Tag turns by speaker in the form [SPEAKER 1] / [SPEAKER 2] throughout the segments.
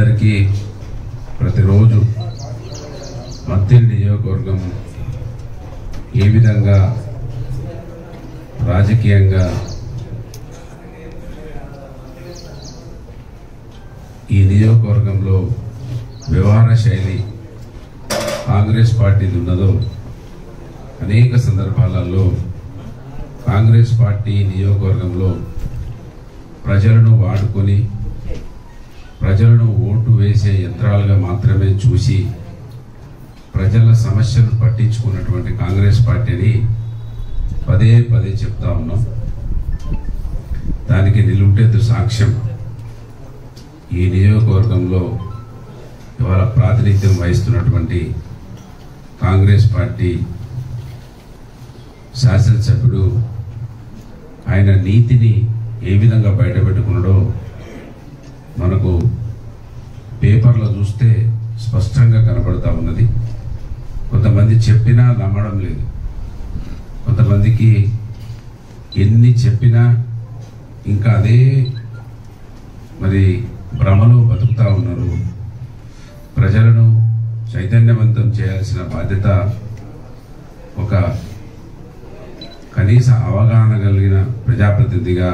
[SPEAKER 1] అందరికీ ప్రతిరోజు మద్దిల్ నియోజకవర్గం ఏ విధంగా రాజకీయంగా ఈ నియోజకవర్గంలో వ్యవహార శైలి కాంగ్రెస్ పార్టీది ఉన్నదో అనేక సందర్భాలలో కాంగ్రెస్ పార్టీ నియోజకవర్గంలో ప్రజలను వాడుకొని ప్రజలను ఓటు వేసే యంత్రాలుగా మాత్రమే చూసి ప్రజల సమస్యలు పట్టించుకున్నటువంటి కాంగ్రెస్ పార్టీని పదే పదే చెప్తా ఉన్నాం. దానికి నిలుంటెత్తు సాక్ష్యం ఈ నియోజకవర్గంలో ఇవాళ ప్రాతినిధ్యం వహిస్తున్నటువంటి కాంగ్రెస్ పార్టీ శాసనసభ్యుడు ఆయన నీతిని ఏ విధంగా బయటపెట్టుకున్నాడో మనకు పేపర్లో చూస్తే స్పష్టంగా కనబడతా ఉన్నది. కొంతమంది చెప్పినా నమ్మడం లేదు. కొంతమందికి ఎన్ని చెప్పినా ఇంకా అదే మరి భ్రమలో బతుకుతా ఉన్నారు. ప్రజలను చైతన్యవంతం చేయాల్సిన బాధ్యత ఒక కనీస అవగాహన కలిగిన ప్రజాప్రతినిధిగా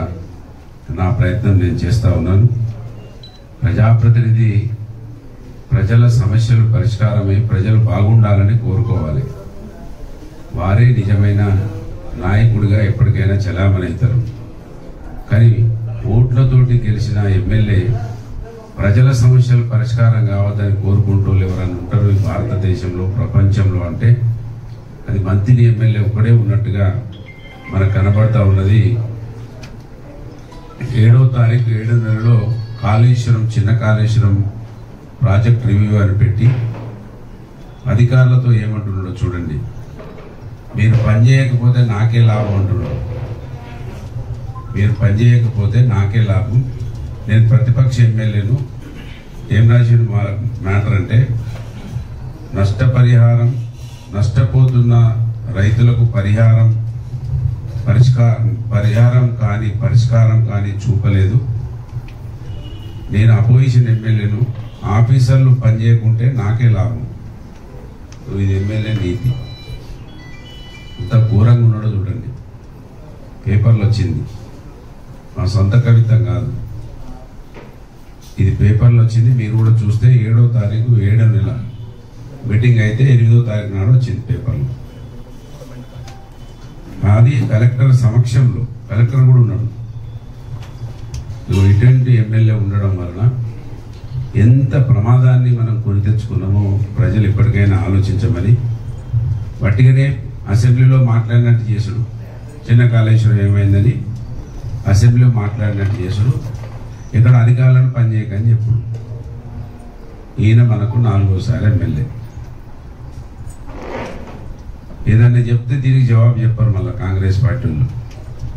[SPEAKER 1] నా ప్రయత్నం నేను చేస్తూ ఉన్నాను. ప్రజాప్రతినిధి ప్రజల సమస్యలు పరిష్కారమై ప్రజలు బాగుండాలని కోరుకోవాలి. వారే నిజమైన నాయకుడిగా ఎప్పటికైనా చలామణితారు. కానీ ఓట్లతోటి గెలిచిన ఎమ్మెల్యే ప్రజల సమస్యలు పరిష్కారం కావద్దని కోరుకుంటూ ఎవరైనా ఉంటారు ఈ భారతదేశంలో ప్రపంచంలో అంటే అది మంత్రి ఎమ్మెల్యే ఒక్కడే ఉన్నట్టుగా మనకు కనబడతా ఉన్నది. ఏడో తారీఖు ఏడో నెలలో కాళేశ్వరం చిన్న కాళేశ్వరం ప్రాజెక్ట్ రివ్యూ అని పెట్టి అధికారులతో ఏమంటున్నాడో చూడండి. మీరు పని చేయకపోతే నాకే లాభం అంటున్నాడు. మీరు పని చేయకపోతే నాకే లాభం. నేను ప్రతిపక్ష ఎమ్మెల్యేను. ఏం రాసిన మ్యాటర్ అంటే నష్టపరిహారం నష్టపోతున్న రైతులకు పరిహారం పరిష్కారం పరిహారం కానీ పరిష్కారం కానీ చూపలేదు. అపోజిషన్ ఎమ్మెల్యేలు ఆఫీసర్లు పనిచేయకుంటే నాకే లాభం. ఇది ఎమ్మెల్యే నీతి. ఇంత ఘోరంగా ఉన్నాడో చూడండి. పేపర్లు వచ్చింది. మా సొంత కవితం కాదు. ఇది పేపర్లు వచ్చింది మీరు కూడా చూస్తే ఏడో తారీఖు ఏడో నెల. మీటింగ్ అయితే ఎనిమిదో తారీఖు నాడు వచ్చింది పేపర్లో. అది కలెక్టర్ సమక్షంలో కలెక్టర్ కూడా ఉన్నాడు. ఇటువంటి ఎమ్మెల్యే ఉండడం వలన ఎంత ప్రమాదాన్ని మనం కొని తెచ్చుకున్నామో ప్రజలు ఇప్పటికైనా ఆలోచించమని వట్టిగానే అసెంబ్లీలో మాట్లాడినట్టు చేసుడు. చిన్న కాళేశ్వరం ఏమైందని అసెంబ్లీలో మాట్లాడినట్టు చేసుడు. ఇక్కడ అధికారులను పనిచేయకని చెప్పుడు. ఈయన మనకు నాలుగోసారి ఎమ్మెల్యే. ఏదన్నా చెప్తే దీనికి జవాబు చెప్పారు మళ్ళీ కాంగ్రెస్ పార్టీలో.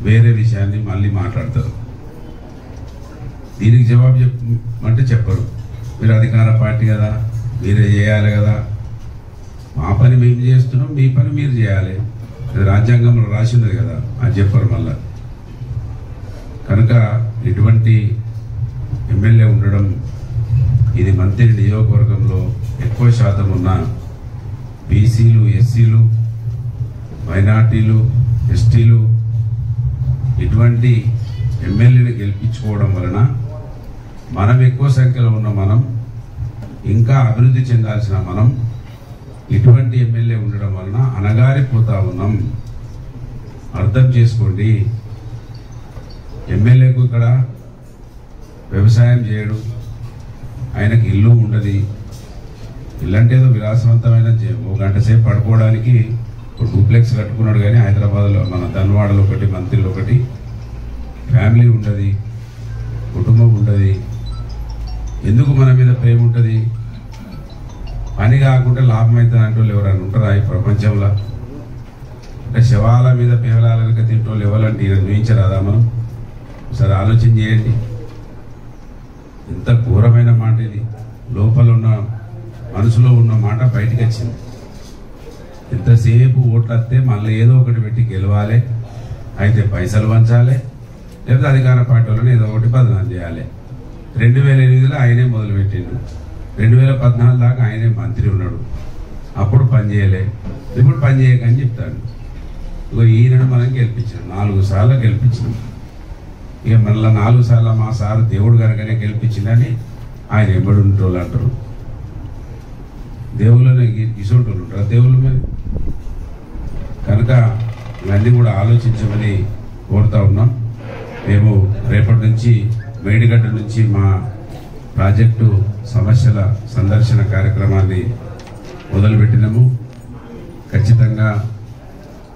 [SPEAKER 1] వేరే విషయాన్ని మళ్ళీ మాట్లాడతారు. దీనికి జవాబు చెప్పమంటే చెప్పరు. మీరు అధికార పార్టీ కదా మీరే చేయాలి కదా. మా పని మేము చేస్తున్నాం మీ పని మీరు చేయాలి. అది రాజ్యాంగంలో రాసి కదా అది చెప్పరు మళ్ళా. కనుక ఇటువంటి ఎమ్మెల్యే ఉండడం ఇది మంత్రి నియోజకవర్గంలో ఎక్కువ శాతం ఉన్న బీసీలు ఎస్సీలు మైనార్టీలు ఎస్టీలు ఇటువంటి ఎమ్మెల్యేని గెలిపించుకోవడం వలన మనం ఎక్కువ సంఖ్యలో ఉన్న మనం ఇంకా అభివృద్ధి చెందాల్సిన మనం ఇటువంటి ఎమ్మెల్యే ఉండడం వలన అనగారిపోతా ఉన్నాం. అర్థం చేసుకోండి. ఎమ్మెల్యేకు ఇక్కడ వ్యవసాయం చేయడు. ఆయనకి ఇల్లు ఉండదు. ఇల్లు ఏదో విలాసవంతమైన ఒక గంట సేపు పడుకోవడానికి ఒక డూప్లెక్స్ కట్టుకున్నాడు కానీ హైదరాబాద్లో మన ధన్వాడలో ఒకటి మంత్రిలో ఒకటి. ఫ్యామిలీ ఉండదు. కుటుంబం ఉండదు. ఎందుకు మన మీద ప్రేమ ఉంటుంది? పని కాకుండా లాభం అవుతుంది అంటే ఎవరైనా ఉంటారా ఈ ప్రపంచంలో? అంటే శవాల మీద పేవలాలనుక తింటోళ్ళు ఎవరంటే ఈయన చూపించరాదా మనం? ఒకసారి ఆలోచన చేయండి. ఎంత ఘోరమైన మాట ఇది. లోపల ఉన్న మనసులో ఉన్న మాట బయటికి వచ్చింది. ఎంతసేపు ఓట్లు వస్తే మళ్ళీ ఏదో ఒకటి పెట్టి గెలవాలి. అయితే పైసలు పంచాలి. లేకపోతే అధికార పార్టీ వాళ్ళని ఏదో ఒకటి బదనాలు చేయాలి. రెండు వేల ఎనిమిదిలో ఆయనే మొదలుపెట్టిండు. రెండు వేల పద్నాలుగు దాకా ఆయనే మంత్రి ఉన్నాడు. అప్పుడు పనిచేయలే ఇప్పుడు పని చేయకని చెప్తాడు. ఇక ఈయనను మనం గెలిపించాం నాలుగు సార్లు గెలిపించినాం. ఇక మళ్ళీ నాలుగు సార్లు మా సార్ దేవుడు కనుకనే గెలిపించిందని ఆయన ఎంబడి ఉంటోళ్ళు అంటారు. దేవుళ్ళని ఇసుంటోళ్ళు ఉంటారు. దేవుళ్ళ మీద. కనుక ఇవన్నీ కూడా ఆలోచించమని కోరుతా ఉన్నాం. మేము రేపటి నుంచి మేడిగడ్డ నుంచి మా ప్రాజెక్టు సమస్యల సందర్శన కార్యక్రమాన్ని మొదలుపెట్టినాము. ఖచ్చితంగా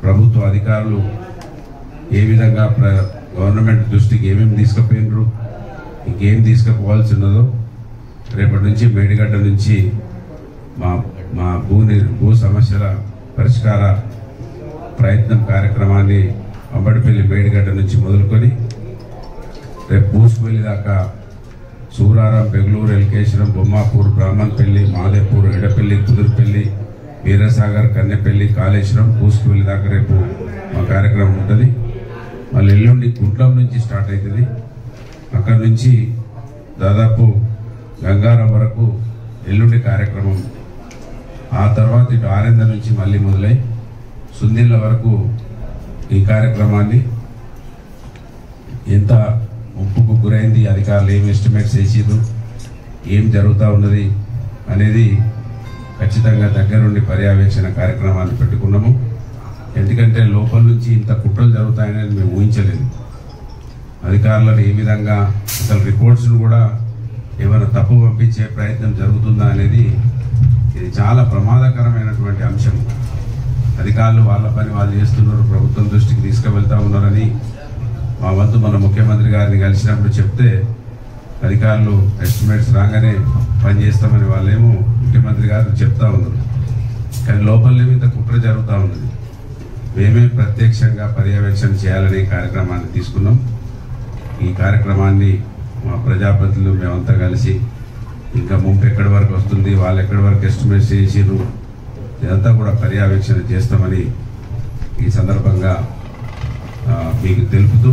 [SPEAKER 1] ప్రభుత్వ అధికారులు ఏ విధంగా ప్ర గవర్నమెంట్ దృష్టికి ఏమేమి తీసుకుపోయినరు ఇంకేం తీసుకుపోవాల్సి ఉన్నదో రేపటి నుంచి మేడిగడ్డ నుంచి మా మా భూ భూ సమస్యల పరిష్కార ప్రయత్నం కార్యక్రమాన్ని అంబడిపల్లి మేడిగడ్డ నుంచి మొదలుకొని రేపు పూసుపల్లి దాకా సూరారం బెంగళూరు ఎల్కేశ్వరం బొమ్మాపూర్ బ్రాహ్మణపల్లి మాదేపూర్ ఎడపల్లి కుదురుపల్లి వీరసాగర్ కన్నెపల్లి కాళేశ్వరం పూసుకువెల్లి దాకా రేపు మా కార్యక్రమం ఉంటుంది. మళ్ళీ ఎల్లుండి గుంట్లం నుంచి స్టార్ట్ అవుతుంది అక్కడ నుంచి దాదాపు గంగారం వరకు ఎల్లుండి కార్యక్రమం. ఆ తర్వాత ఇటు ఆరెంద నుంచి మళ్ళీ మొదలై సుందిళ్ళ వరకు ఈ కార్యక్రమాన్ని ఎంత ఉప్పుకు గురైంది. అధికారులు ఏం ఎస్టిమేట్స్ వేసిరు ఏం జరుగుతూ ఉన్నది అనేది ఖచ్చితంగా దగ్గరుండి పర్యవేక్షణ కార్యక్రమాన్ని పెట్టుకున్నాము. ఎందుకంటే లోపల నుంచి ఇంత కుట్రలు జరుగుతాయనేది మేము ఊహించలేదు. అధికారులను ఏ విధంగా అసలు రిపోర్ట్స్ను కూడా ఏమైనా తప్పు పంపించే ప్రయత్నం జరుగుతుందా అనేది ఇది చాలా ప్రమాదకరమైనటువంటి అంశం. అధికారులు వాళ్ళ పని వాళ్ళు చేస్తున్నారు. ప్రభుత్వం దృష్టికి తీసుకువెళ్తా ఉన్నారని మా వంతు మన ముఖ్యమంత్రి గారిని కలిసినప్పుడు చెప్తే అధికారులు ఎస్టిమేట్స్ రాగానే పని చేస్తామని వాళ్ళేమో ముఖ్యమంత్రి గారు చెప్తా ఉన్నారు. కానీ లోపల ఇంత కుట్ర జరుగుతూ ఉన్నది. మేమే ప్రత్యక్షంగా పర్యవేక్షణ చేయాలనే కార్యక్రమాన్ని తీసుకున్నాం. ఈ కార్యక్రమాన్ని మా ప్రజాప్రతినిధులు మేమంతా కలిసి ఇంకా ముంపు ఎక్కడి వరకు వస్తుంది వాళ్ళు ఎక్కడి వరకు ఎస్టిమేట్ చేసిరు ఇదంతా కూడా పర్యవేక్షణ చేస్తామని ఈ సందర్భంగా మీకు తెలుపుతూ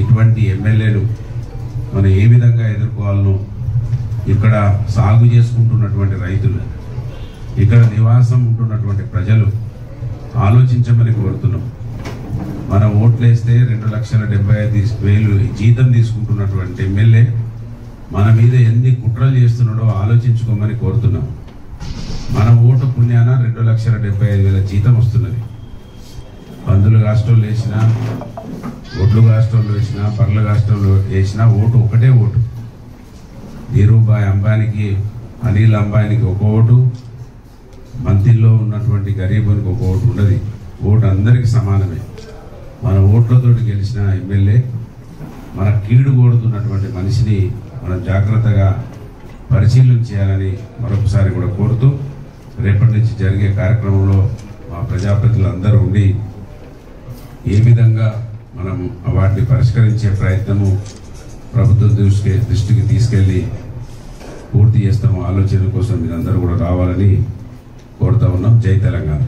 [SPEAKER 1] ఇటువంటి ఎమ్మెల్యేలు మనం ఏ విధంగా ఎదుర్కోవాలనో ఇక్కడ సాగు చేసుకుంటున్నటువంటి రైతులు ఇక్కడ నివాసం ఉంటున్నటువంటి ప్రజలు ఆలోచించమని కోరుతున్నాం. మనం ఓట్లేస్తే రెండు లక్షల డెబ్బై ఐదు వేలు జీతం తీసుకుంటున్నటువంటి ఎమ్మెల్యే మన మీద ఎన్ని కుట్రలు చేస్తున్నాడో ఆలోచించుకోమని కోరుతున్నాం. మన ఓటు పుణ్యాన రెండు లక్షల డెబ్బై ఐదు వేల జీతం వస్తున్నది. పందులు కాస్టోళ్ళు వేసినా ఒడ్లు కాస్టోళ్ళు వేసినా పర్ల కాస్టోళ్ళు వేసినా ఓటు ఒకటే ఓటు. ధీరూభాయ్ అంబానీకి అనిల్ అంబానీకి ఒక ఓటు మంత్రిలో ఉన్నటువంటి గరీబునికి ఒక ఓటు ఉండదు. ఓటు అందరికి సమానమే. మన ఓట్లతోటి గెలిచిన ఎమ్మెల్యే మన కీడు కోడుతున్నటువంటి మనిషిని మనం జాగ్రత్తగా పరిశీలన చేయాలని మరొకసారి కూడా కోరుతూ రేపటి నుంచి జరిగే కార్యక్రమంలో మా ప్రజాప్రతినిధులు అందరూ ఉండి ఏ విధంగా మనం వాటిని పరిష్కరించే ప్రయత్నము ప్రభుత్వం దృష్టి దృష్టికి తీసుకెళ్ళి పూర్తి చేస్తాము ఆలోచన కోసం మీరందరూ కూడా రావాలని కోరుతా ఉన్నాం. జై తెలంగాణ.